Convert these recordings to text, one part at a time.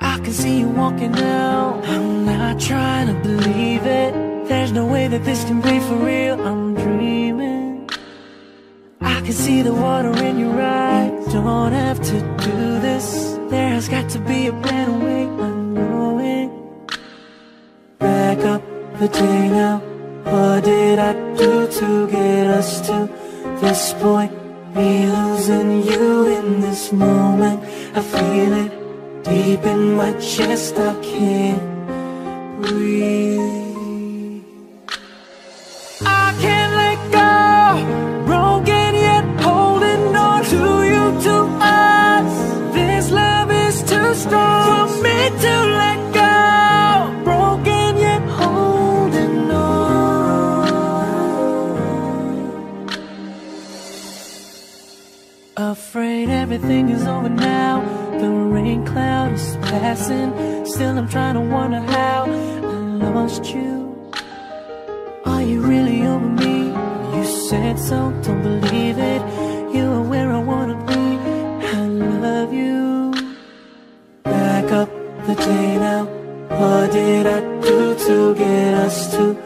I can see you walking out. I'm not trying to believe it. There's no way that this can be for real. I'm dreaming. I can see the water in your eyes. Don't have to do this. There has got to be a better way. I know it. Back up the day now What did I do to get us to this point? Me losing you in this moment. I feel it deep in my chest. I can't breathe. Everything is over now. The rain cloud is passing. Still, I'm trying to wonder how I lost you. Are you really over me? You said so, don't believe it. You are where I wanna be. I love you. Back up the day now. What did I do to get us to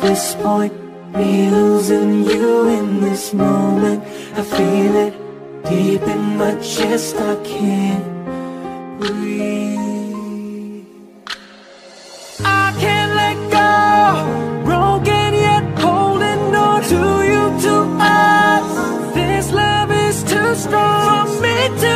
this point? Me losing you in this moment. I feel it deep in my chest. I can't breathe. I can't let go. Broken yet holding on to you, to us. This love is too strong for me to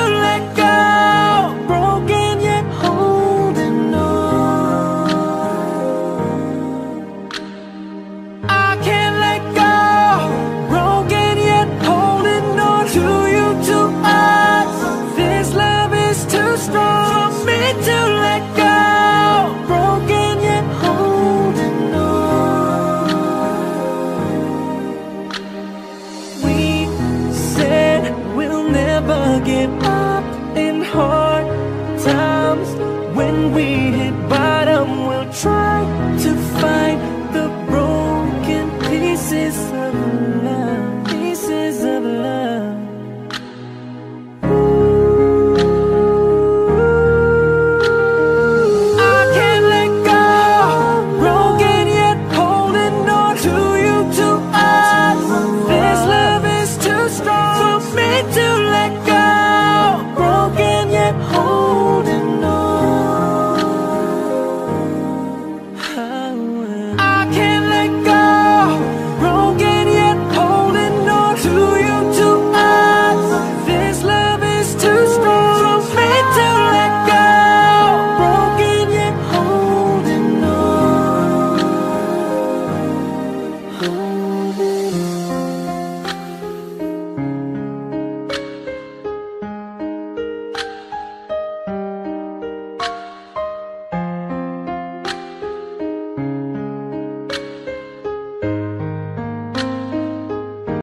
get up in hard times. When we hit bottom, we'll try to find the broken pieces of love.